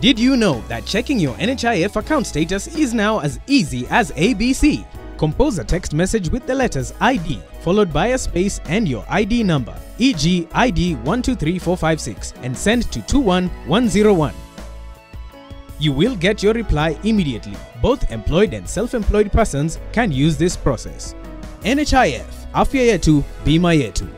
Did you know that checking your NHIF account status is now as easy as ABC? Compose a text message with the letters ID followed by a space and your ID number, e.g. ID 123456 and send to 21101. You will get your reply immediately. Both employed and self-employed persons can use this process. NHIF, Afya Yetu, Bima Yetu.